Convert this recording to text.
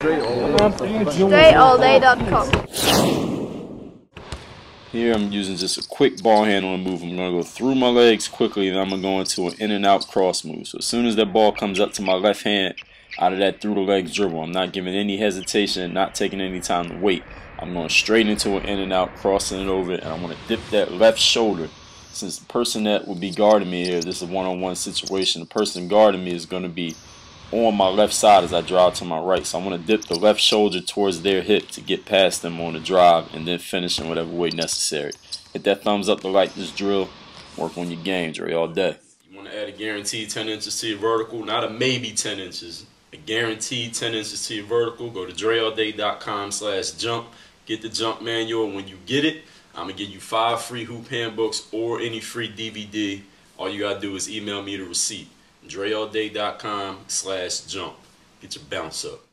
DreAllDay.com. Here I'm using just a quick ball handling move. I'm going to go through my legs quickly, then I'm going to go into an in and out cross move. So as soon as that ball comes up to my left hand, out of that through the legs dribble, I'm not giving any hesitation, not taking any time to wait. I'm going straight into an in and out, crossing it over, and I'm going to dip that left shoulder. Since the person that would be guarding me here, this is a one-on-one -on -one situation, the person guarding me is going to be on my left side as I drive to my right. So I'm going to dip the left shoulder towards their hip to get past them on the drive and then finish in whatever way necessary. Hit that thumbs up to like this drill. Work on your game, Dre, all day. You want to add a guaranteed 10 inches to your vertical, not a maybe 10 inches. A guaranteed 10 inches to your vertical. Go to dreallday.com slash jump. Get the jump manual. When you get it, I'm going to give you five free hoop handbooks or any free DVD. All you got to do is email me the receipt. DreAllDay.com slash jump. Get your bounce up.